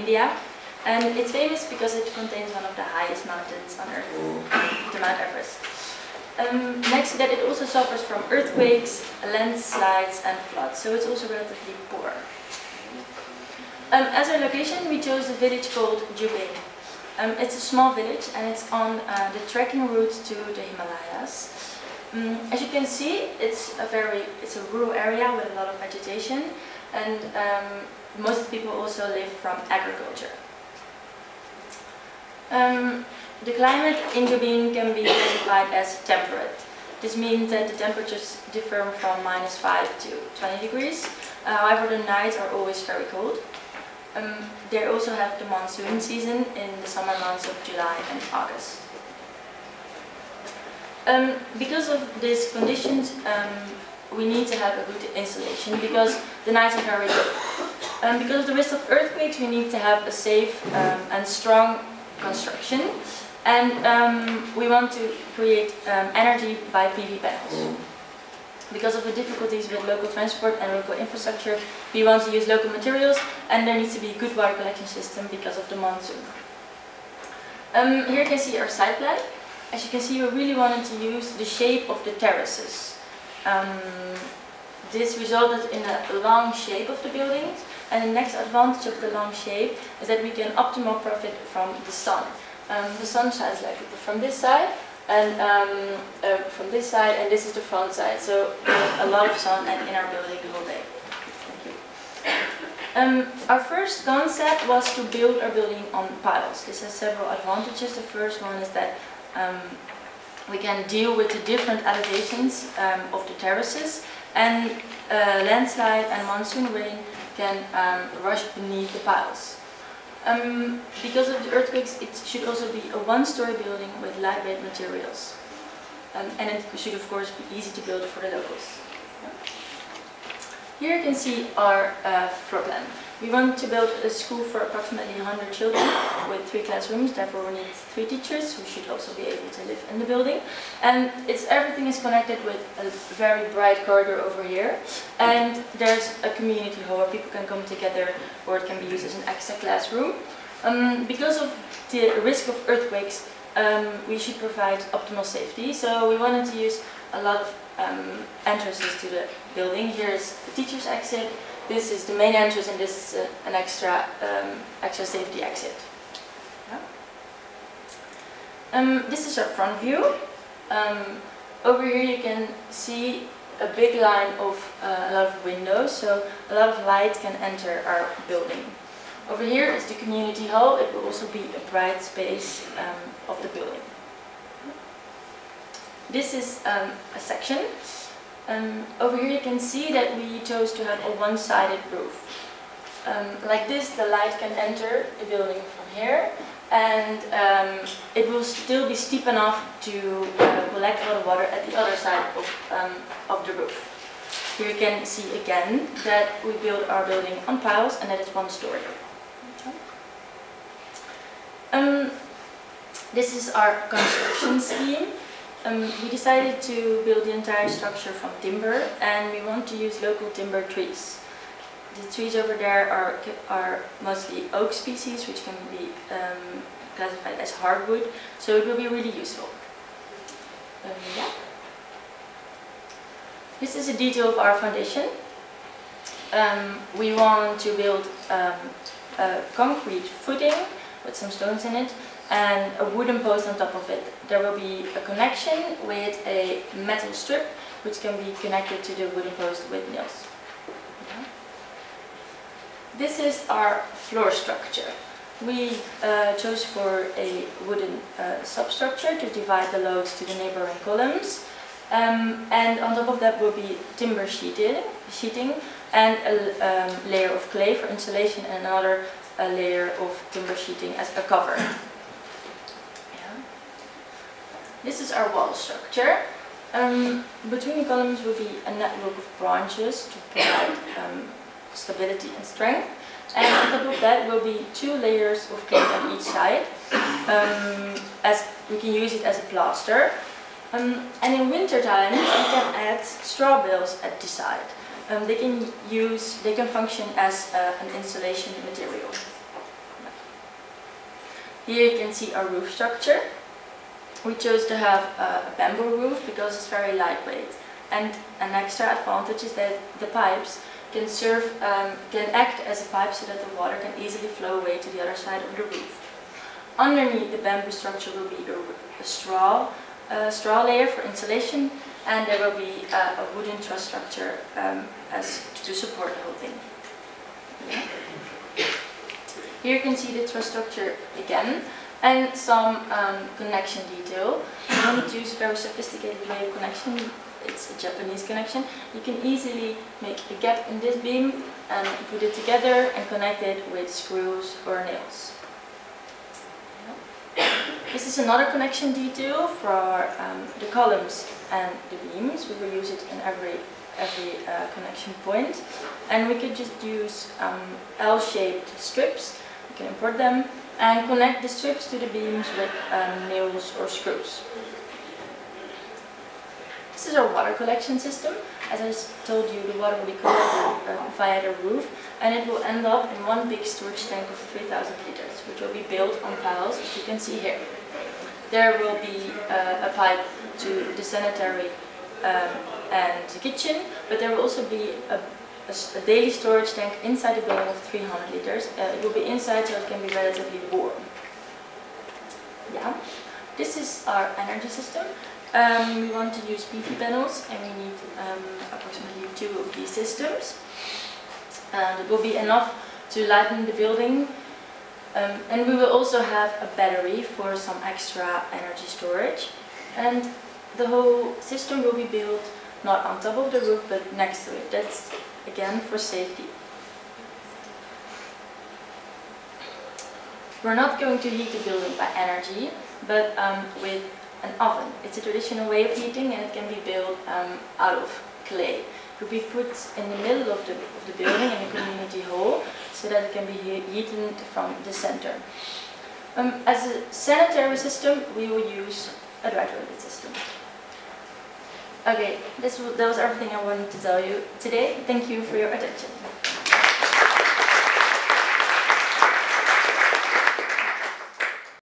India. And it's famous because it contains one of the highest mountains on Earth, the Mount Everest. Um, next to that, it also suffers from earthquakes, landslides, and floods, so it's also relatively poor. Um, as our location, we chose a village called Jubing. Um, it's a small village and it's on uh, the trekking route to the Himalayas. Um, as you can see, it's a very it's a rural area with a lot of vegetation, and um, most people also live from agriculture. Um, the climate in Jubing can be classified as temperate. This means that the temperatures differ from minus 5 to 20 degrees. Uh, however, the nights are always very cold. Um, they also have the monsoon season in the summer months of July and August. Um, because of these conditions, um, we need to have a good insulation because the nights are very cold. Um, because of the risk of earthquakes, we need to have a safe um, and strong construction. And um, we want to create um, energy by PV panels. Because of the difficulties with local transport and local infrastructure, we want to use local materials and there needs to be a good water collection system because of the monsoon. Um, here you can see our site plan. As you can see, we really wanted to use the shape of the terraces. This resulted in a long shape of the buildings and the next advantage of the long shape is that we can optimal profit from the sun. Um, the sun shines like from this side and um, uh, from this side, and this is the front side. So a lot of sun and in our building the whole day. Thank you. Um, our first concept was to build our building on piles. This has several advantages. The first one is that um, we can deal with the different elevations um, of the terraces, and uh, landslide and monsoon rain can um, rush beneath the piles. Um, because of the earthquakes, it should also be a one-story building with lightweight materials. Um, and it should of course be easy to build for the locals. Here you can see our uh, floor plan. We want to build a school for approximately 100 children with three classrooms, therefore we need three teachers who should also be able to live in the building. And it's everything is connected with a very bright corridor over here. And there's a community hall where people can come together or it can be used as an extra classroom. Um, because of the risk of earthquakes, um, we should provide optimal safety. So we wanted to use a lot of um, entrances to the building. Here's the teacher's exit, this is the main entrance and this is uh, an extra, um, extra safety exit. Um, this is our front view. Um, over here you can see a big line of uh, a lot of windows, so a lot of light can enter our building. Over here is the community hall. It will also be a bright space um, of the building. This is um, a section um, over here you can see that we chose to have a one-sided roof. Um, like this, the light can enter the building from here, and um, it will still be steep enough to uh, collect all the water at the other side of, um, of the roof. Here you can see again that we built our building on piles and that it's one story. Um, this is our construction scheme. Um, we decided to build the entire structure from timber and we want to use local timber trees. The trees over there are, are mostly oak species which can be um, classified as hardwood, so it will be really useful. Um, yeah. This is a detail of our foundation. Um, we want to build um, a concrete footing some stones in it and a wooden post on top of it. There will be a connection with a metal strip which can be connected to the wooden post with nails. This is our floor structure. We uh, chose for a wooden uh, substructure to divide the loads to the neighboring columns. Um, and on top of that will be timber sheeting, sheeting and a um, layer of clay for insulation and another layer of timber sheeting as a cover. This is our wall structure. Um, between the columns will be a network of branches to provide um, stability and strength. And on top of that will be two layers of clay on each side. Um, as we can use it as a plaster. Um, and in winter times we can add straw bales at the side. Um, they can use, they can function as uh, an insulation material. Here you can see our roof structure. We chose to have a bamboo roof because it's very lightweight. And an extra advantage is that the pipes can serve, um, can act as a pipe so that the water can easily flow away to the other side of the roof. Underneath the bamboo structure will be a, straw, straw layer for insulation and there will be a wooden truss structure um, as to support the whole thing. Here you can see the truss structure again and some um, connection detail. You don't use a very sophisticated way of connection, it's a Japanese connection. You can easily make a gap in this beam and put it together and connect it with screws or nails. This is another connection detail for um, the columns and the beams. We will use it in every every uh, connection point. And we could just use um, L-shaped strips. We can import them and connect the strips to the beams with um, nails or screws. This is our water collection system. As I told you, the water will be collected uh, via the roof and it will end up in one big storage tank of 3,000 liters, which will be built on piles, as you can see here. There will be uh, a pipe to the sanitary um, and the kitchen, but there will also be a, a, a, daily storage tank inside the building of 300 liters. Uh, it will be inside so it can be relatively warm. Yeah, this is our energy system. Um, we want to use PV panels and we need um, approximately two of these systems. And it will be enough to lighten the building um, and we will also have a battery for some extra energy storage. And the whole system will be built not on top of the roof but next to it. That's again for safety. We're not going to heat the building by energy, but um, with an oven. It's a traditional way of heating and it can be built um, out of clay. Will be put in the middle of the, of the building in a community hall so that it can be heated from the center. Um, as a sanitary system, we will use a dry toilet system. Okay, this that was everything I wanted to tell you today. Thank you for your attention.